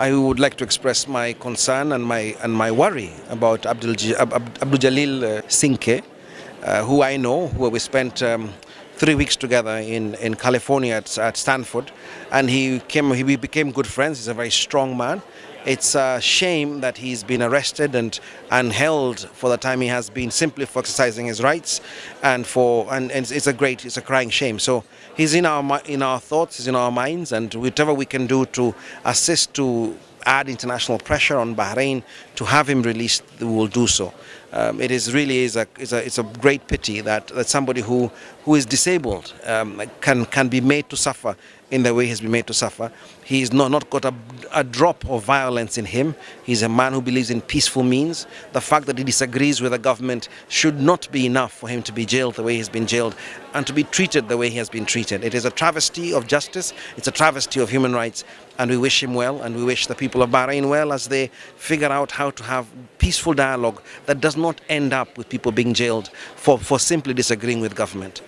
I would like to express my concern and my and my worry about Abdul, Abdul Jalil uh, Singace, uh, who I know, who we spent um, three weeks together in, in California at, at Stanford, and he came he became good friends. He's a very strong man. It's a shame that he's been arrested and, and held for the time he has been simply for exercising his rights and for and, and it's a great it's a crying shame. So he's in our in our thoughts, he's in our minds and whatever we can do to assist to add international pressure on Bahrain to have him released, we will do so. Um, it is really is a, is a, it's a great pity that, that somebody who, who is disabled um, can, can be made to suffer in the way he's been made to suffer. He's not, not got a, a, drop of violence in him. He's a man who believes in peaceful means. The fact that he disagrees with the government should not be enough for him to be jailed the way he's been jailed and to be treated the way he has been treated. It is a travesty of justice. It's a travesty of human rights. And we wish him well and we wish the people of Bahrain well as they figure out how to have peaceful dialogue that does not end up with people being jailed for, for simply disagreeing with government.